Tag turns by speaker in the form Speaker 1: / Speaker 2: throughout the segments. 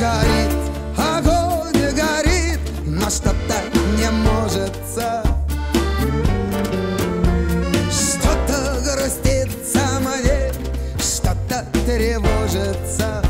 Speaker 1: горит, огонь горит, но что-то не может. Что-то грустится мне, что-то тревожится.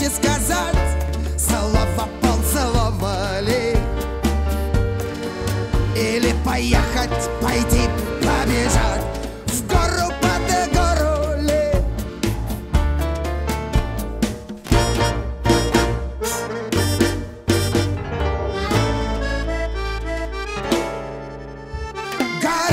Speaker 1: Плечи, сказать Слова полслова ли Или поехать, пойти, побежать В гору под гору ли Горит,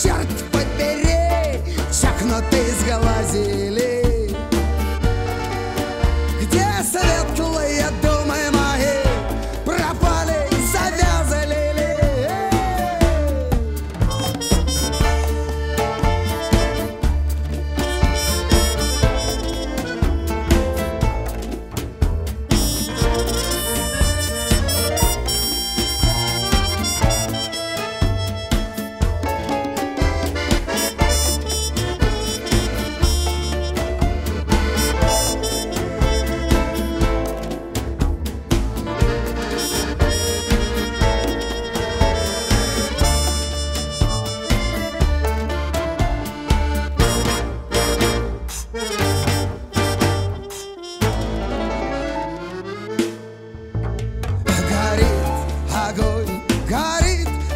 Speaker 1: черт побери Чокнутый сглазили. Где светлые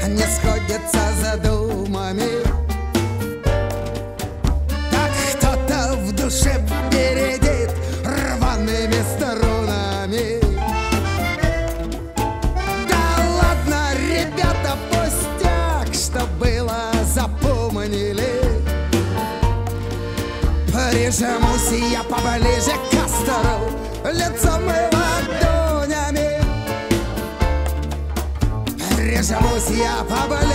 Speaker 1: не сходятся за думами. Так кто-то в душе бередит рваными струнами. Да ладно, ребята, пустяк, что было, запомнили. Прижмусь я поближе к Кастору, лицом и ладонями. Прижмусь